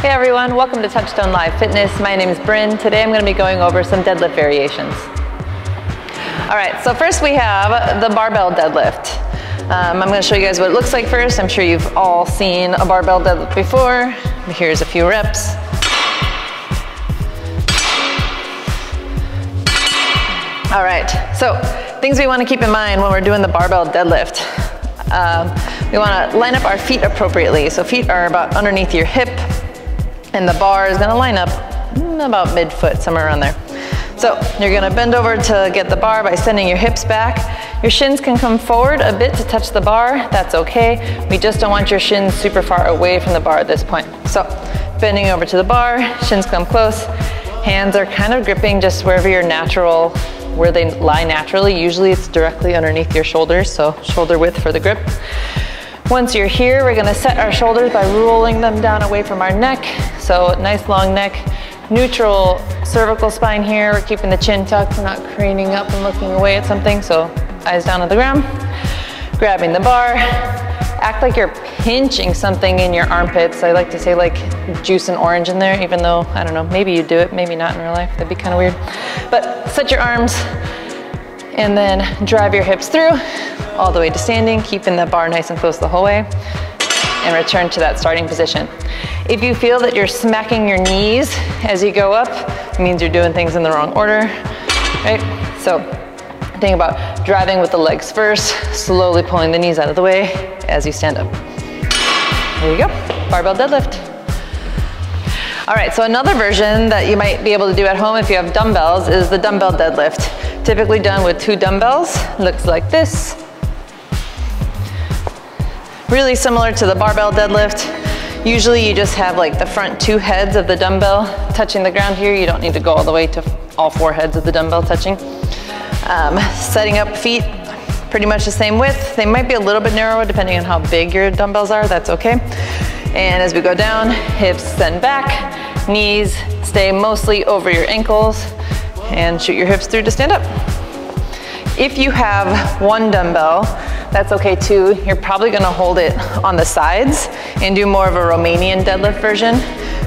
Hey everyone, welcome to Touchstone Live Fitness. My name is Brynn. Today I'm going to be going over some deadlift variations. All right, so first we have the barbell deadlift. Um, I'm going to show you guys what it looks like first. I'm sure you've all seen a barbell deadlift before. Here's a few reps. All right, so things we want to keep in mind when we're doing the barbell deadlift. Um, we want to line up our feet appropriately. So feet are about underneath your hip, and the bar is gonna line up mm, about mid-foot, somewhere around there. So you're gonna bend over to get the bar by sending your hips back. Your shins can come forward a bit to touch the bar, that's okay. We just don't want your shins super far away from the bar at this point. So bending over to the bar, shins come close, hands are kind of gripping just wherever your natural, where they lie naturally. Usually it's directly underneath your shoulders, so shoulder width for the grip. Once you're here, we're gonna set our shoulders by rolling them down away from our neck. So nice long neck, neutral cervical spine here. We're keeping the chin tucked. We're not craning up and looking away at something. So eyes down on the ground. Grabbing the bar. Act like you're pinching something in your armpits. I like to say like juice and orange in there, even though, I don't know, maybe you do it, maybe not in real life. That'd be kind of weird. But set your arms and then drive your hips through all the way to standing, keeping the bar nice and close the whole way, and return to that starting position. If you feel that you're smacking your knees as you go up, it means you're doing things in the wrong order, right? So think about driving with the legs first, slowly pulling the knees out of the way as you stand up. There you go, barbell deadlift. All right, so another version that you might be able to do at home if you have dumbbells is the dumbbell deadlift. Typically done with two dumbbells, looks like this. Really similar to the barbell deadlift. Usually you just have like the front two heads of the dumbbell touching the ground here. You don't need to go all the way to all four heads of the dumbbell touching. Um, setting up feet, pretty much the same width. They might be a little bit narrower depending on how big your dumbbells are, that's okay. And as we go down, hips send back, knees stay mostly over your ankles, and shoot your hips through to stand up. If you have one dumbbell, that's okay too. You're probably gonna hold it on the sides and do more of a Romanian deadlift version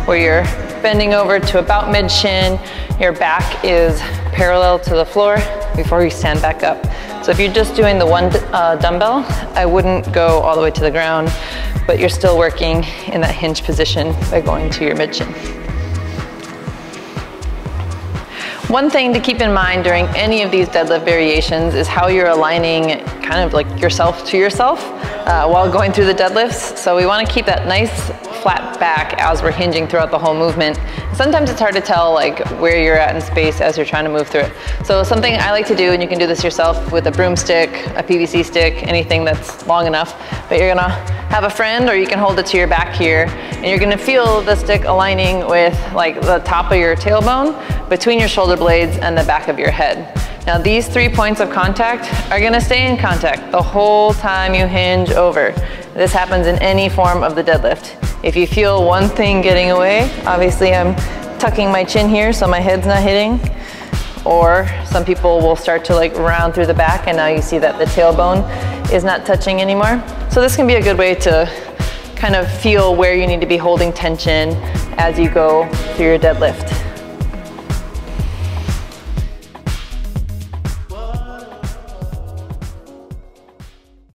where you're bending over to about mid-shin, your back is parallel to the floor before you stand back up. So if you're just doing the one uh, dumbbell, I wouldn't go all the way to the ground, but you're still working in that hinge position by going to your mid-shin. One thing to keep in mind during any of these deadlift variations is how you're aligning kind of like yourself to yourself uh, while going through the deadlifts. So we wanna keep that nice flat back as we're hinging throughout the whole movement. Sometimes it's hard to tell like where you're at in space as you're trying to move through it. So something I like to do, and you can do this yourself with a broomstick, a PVC stick, anything that's long enough, but you're gonna have a friend or you can hold it to your back here and you're gonna feel the stick aligning with like the top of your tailbone between your shoulder blades and the back of your head. Now these three points of contact are gonna stay in contact the whole time you hinge over. This happens in any form of the deadlift. If you feel one thing getting away, obviously I'm tucking my chin here so my head's not hitting, or some people will start to like round through the back and now you see that the tailbone is not touching anymore. So this can be a good way to kind of feel where you need to be holding tension as you go through your deadlift.